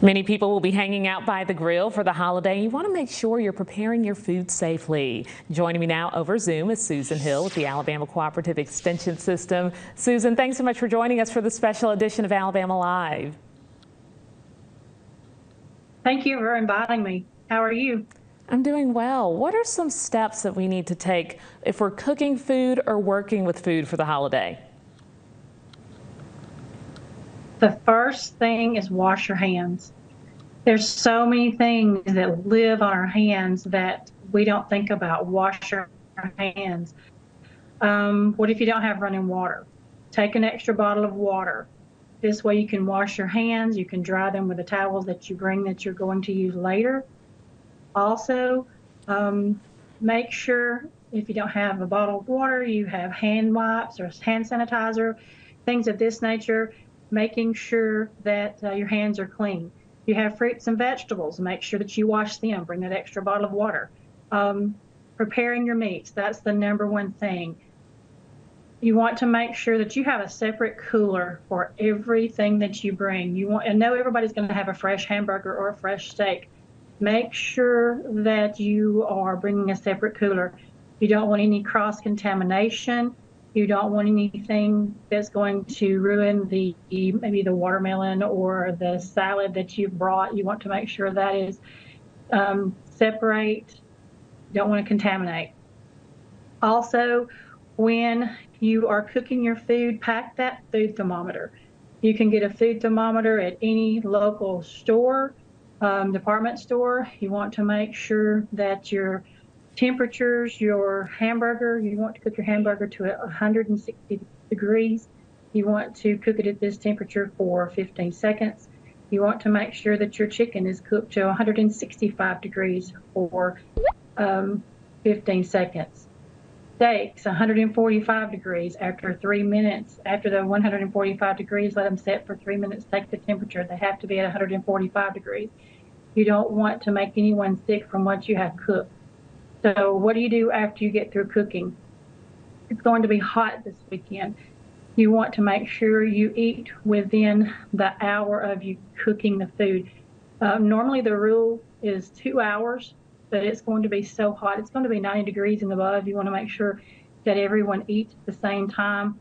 Many people will be hanging out by the grill for the holiday. You want to make sure you're preparing your food safely. Joining me now over Zoom is Susan Hill with the Alabama Cooperative Extension System. Susan, thanks so much for joining us for the special edition of Alabama Live. Thank you for inviting me. How are you? I'm doing well. What are some steps that we need to take if we're cooking food or working with food for the holiday? The first thing is wash your hands. There's so many things that live on our hands that we don't think about. Wash your hands. Um, what if you don't have running water? Take an extra bottle of water. This way you can wash your hands. You can dry them with the towels that you bring that you're going to use later. Also, um, make sure if you don't have a bottle of water, you have hand wipes or hand sanitizer, things of this nature making sure that uh, your hands are clean. You have fruits and vegetables, make sure that you wash them, bring that extra bottle of water. Um, preparing your meats, that's the number one thing. You want to make sure that you have a separate cooler for everything that you bring. You want, and know everybody's going to have a fresh hamburger or a fresh steak. Make sure that you are bringing a separate cooler. You don't want any cross contamination. You don't want anything that's going to ruin the maybe the watermelon or the salad that you've brought. You want to make sure that is um, separate. You don't want to contaminate. Also, when you are cooking your food, pack that food thermometer. You can get a food thermometer at any local store, um, department store. You want to make sure that your temperatures, your hamburger, you want to cook your hamburger to 160 degrees. You want to cook it at this temperature for 15 seconds. You want to make sure that your chicken is cooked to 165 degrees for um, 15 seconds. Steaks, 145 degrees after three minutes. After the 145 degrees, let them set for three minutes. Take the temperature. They have to be at 145 degrees. You don't want to make anyone sick from what you have cooked. So what do you do after you get through cooking? It's going to be hot this weekend. You want to make sure you eat within the hour of you cooking the food. Uh, normally the rule is two hours, but it's going to be so hot. It's going to be 90 degrees and above. You want to make sure that everyone eats at the same time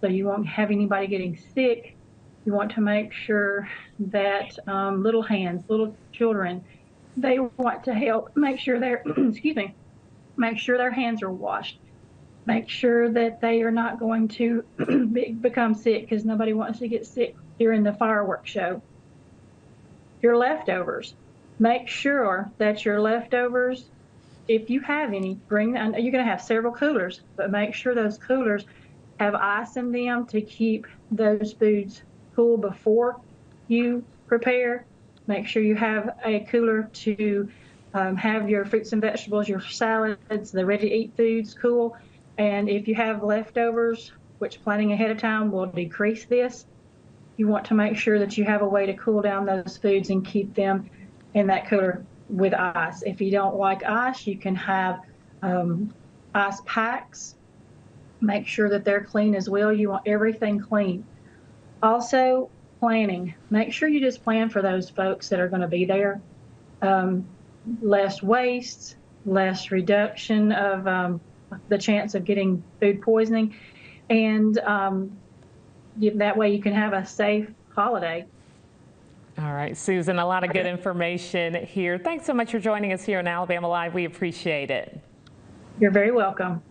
so you won't have anybody getting sick. You want to make sure that um, little hands, little children, they want to help make sure their excuse me make sure their hands are washed. Make sure that they are not going to be, become sick because nobody wants to get sick during the fireworks show. Your leftovers. Make sure that your leftovers if you have any bring you're going to have several coolers but make sure those coolers have ice in them to keep those foods cool before you prepare Make sure you have a cooler to um, have your fruits and vegetables, your salads, the ready to eat foods cool. And if you have leftovers, which planning ahead of time will decrease this, you want to make sure that you have a way to cool down those foods and keep them in that cooler with ice. If you don't like ice, you can have um, ice packs. Make sure that they're clean as well. You want everything clean. Also, planning. Make sure you just plan for those folks that are going to be there. Um, less waste, less reduction of um, the chance of getting food poisoning, and um, that way you can have a safe holiday. All right, Susan, a lot of good information here. Thanks so much for joining us here on Alabama Live. We appreciate it. You're very welcome.